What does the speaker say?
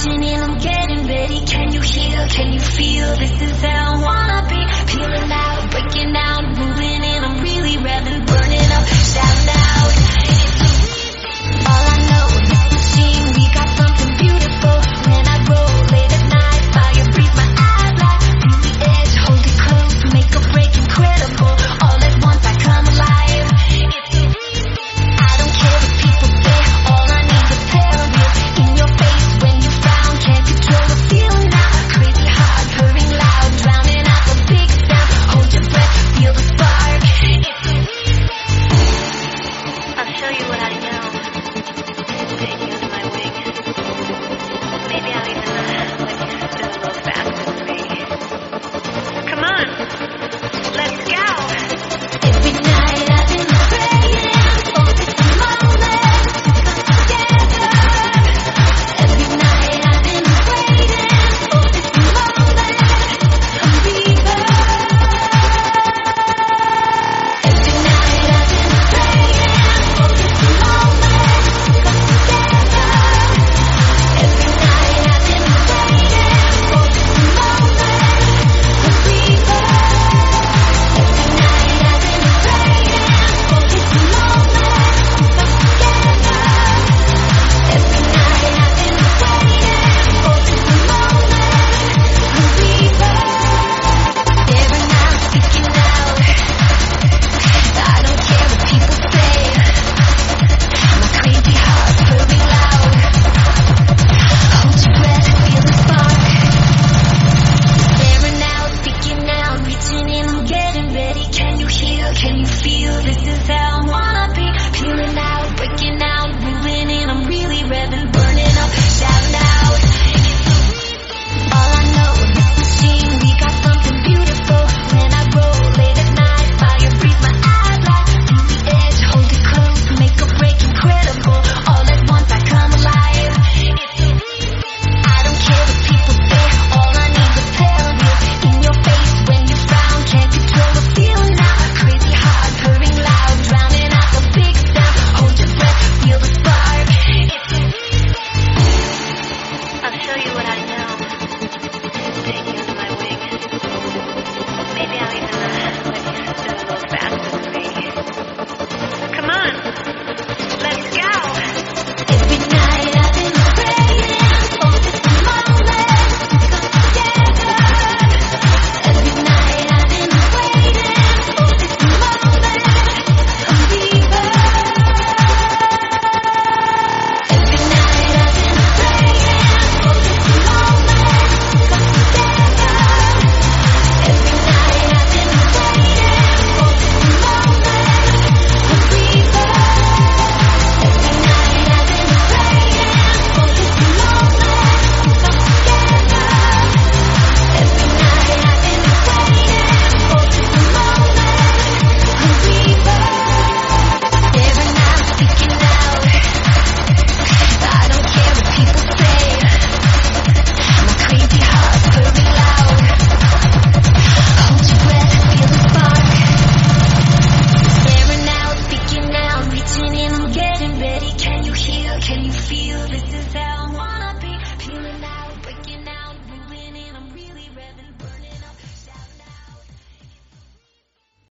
watching and I'm getting ready. Can you hear? Can you feel? This is how I wanna be. Feeling